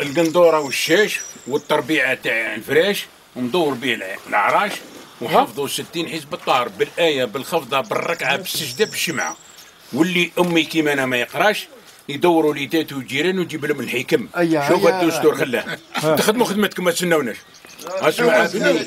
القندورة والشاش والتربيعه تاع الفراش ومدور به الع- العراش وحفظوا 60 حزب الطهر بالآية بالخفضة بالركعة بالسجدة بالشمعة. واللي أمي كيما أنا ما يقراش يدوروا لي تاتو وجيران ويجيب لهم الحكم. شوف. الدستور خلاه. تخدموا خدمتكم ما تسناوناش أسمع أبني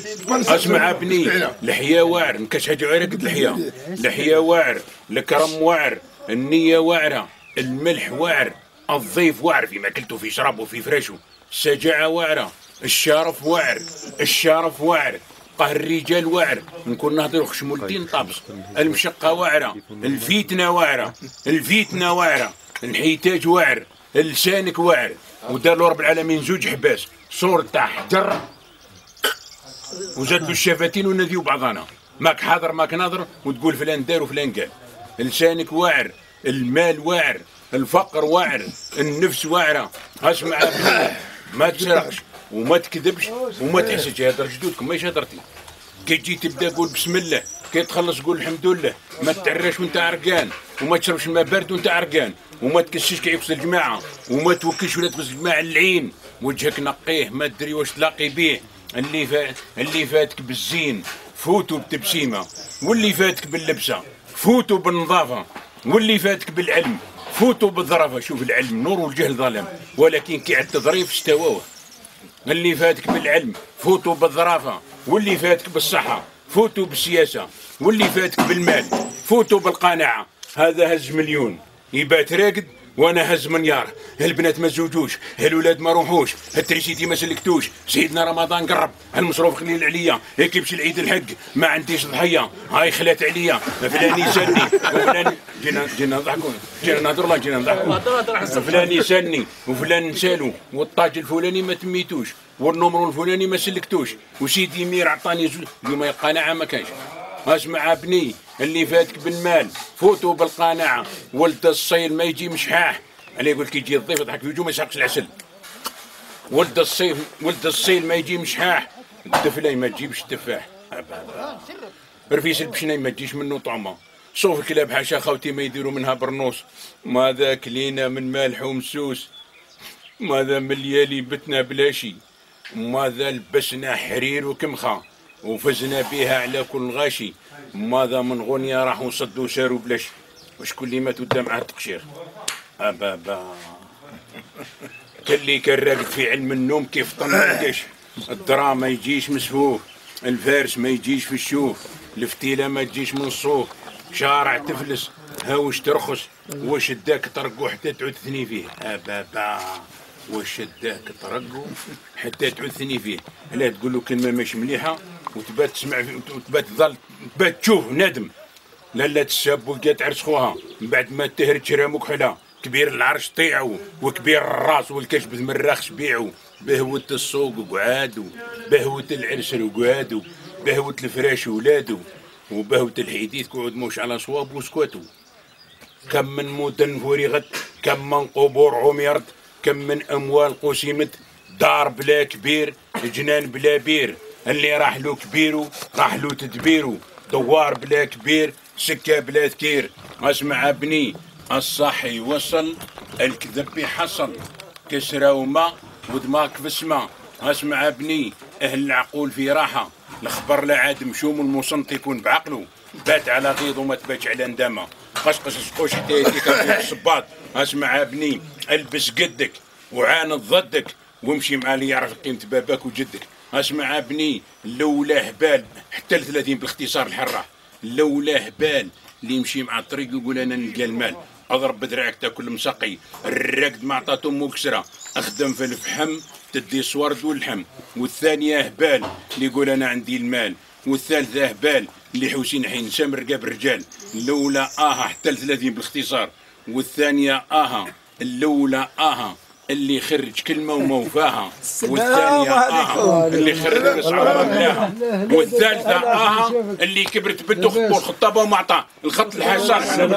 أسمع أبني. لحية واعر مكاش حاجة غير قد لحية. لحية واعر الكرم واعر النية واعرة الملح واعر. الضيف واعر في ماكلته في شرابه في فراشو الشجاعه واعره الشرف واعر الشرف واعر قهر الرجال واعر نكون نهضر خشمو الدين طابس. المشقة واعرة الفيتنة واعرة الفيتنة واعرة الحيتاج واعر لسانك واعر ودار له رب العالمين زوج حباس. صور تاع حجر. وزاد له الشفتين وناديو بعضنا ماك حاضر ماك ناظر وتقول فلان دار وفلان قال. لسانك واعر المال واعر الفقر واعر النفس واعرة. أسمع ما تسرقش وما تكذبش وما تحسدش هذا جدودكم ماهيش هضرتي. كي تجي تبدا قول بسم الله كي تخلص قول الحمد لله. ما تعرش وانت عرقان وما تشربش الماء بارد وانت عرقان وما تكسش كي يفصل الجماعة وما توكلش ولا تفصل الجماعة اللعين. وجهك نقيه ما تدري واش تلاقي بيه. اللي فات اللي فاتك بالزين فوتوا بتبسيمة. واللي فاتك باللبسة فوتوا بالنظافة. واللي فاتك بالعلم. فوتوا بالظرافه شوف العلم نور والجهل ظلام ولكن كي على التظريف استووه اللي فاتك بالعلم فوتوا بالظرافة. واللي فاتك بالصحة فوتوا بالسياسة. واللي فاتك بالمال فوتوا بالقناعة. هذا هز مليون. يبات راقد وأنا هز منيار هالبنات ما زوجوش هالولاد ما روحوش هالتريسيتي ما سلكتوش. سيدنا رمضان قرب هالمصروف خليل عليا هيك يمشي العيد الحق ما عنديش ضحيه هاي خلات عليا. فلان يسالني وفلان جينا جينا نضحكوا. جينا نهضروا الله جينا نضحكوا. فلان يسالني وفلان نسالو والطاج الفلاني ما تميتوش والنمر الفلاني ما سلكتوش. وسيدي مير عطاني زو يوم القناعه ما كانش اسمع ابني اللي فاتك بالمال. فوتوا بالقناعة. ولد الصيل ما يجي مشحاح. عليه يقول لك يجي الضيف يضحك في وجهه ما يسحقش العسل. ولد الصيف ولد الصيل ما يجي مشحاح. الدفلاي ما تجيبش التفاح رفيس البشناي ما تجيش منه طعمة. شوف الكلاب حاشا خوتي ما يديروا منها برنوس. ماذا كلينا من مالح ومسوس؟ ماذا مليالي بتنا بلاشي؟ ماذا لبسنا حرير وكمخة؟ وفزنا بها على كل غاشي. ماذا من غنية راح وصدوا ساروا بلاش؟ وشكون اللي مات قدام معاه التقشير أبابا كلي كان راقد في علم النوم كيف طنقش الدراما ما يجيش مسفوف الفارس ما يجيش في الشوف الفتيلة ما تجيش من الصوف. شارع تفلس هاوش ترخص؟ واش داك طرقو حتى تعود ثني فيه. أبابا واش داك طرقو حتى تعود ثني فيه. لا تقول له كلمة مش مليحة وتبات تسمع وتبات تظل تبات تشوف نادم. لا لا تساب ولقى تعرس خوها. من بعد ما تهرج شرا مكحلة. كبير العرش طيعو وكبير الراس والكشف المراخ بيعو. بهوة السوق وقعادو بهوة العرس وقعادو بهوة الفراش ولادو وبهوة الحديث قعود موش على صواب وسكواتو كم من مدن فرغت كم من قبور عمرت كم من أموال قسمت؟ دار بلا كبير جنان بلا بير. اللي راح له كبيرو راح له تدبيرو. دوار بلا كبير سكة بلا ذكير أسمع ابني الصح يوصل الكذب يحصل. كسرة وما ودماغك في السما أسمع ابني أهل العقول في راحة. الخبر لا عاد مشوم المصنط يكون بعقله. بات على غيظ وما تباتش على ندامه قشقش سقوش حتى يديك الصباط. أسمع ابني ألبس قدك وعاند ضدك وامشي مع اللي يعرف قيمة باباك وجدك. اسمع ابني؟ لولا هبال حتى 30 بالاختصار الحرة. لولا هبال اللي يمشي مع الطريق يقول أنا نلقى المال. أضرب بدراعك تاكل مسقي. الرقد ما عطاتو امو كسرة. أخدم في الفحم تدي صورد واللحم والثانية هبال اللي يقول أنا عندي المال. والثالثة هبال اللي حوسين حين سامر رقاب الرجال. الاولى آها حتى 30 بالاختصار. والثانية آها. الاولى آها. اللي خرج كلمه وما وفاها والثانية آها. اللي خرج رسعه وملاها والثالثة آها. اللي كبرت بنته خطو الخطابه وما عطاه الخط الحسن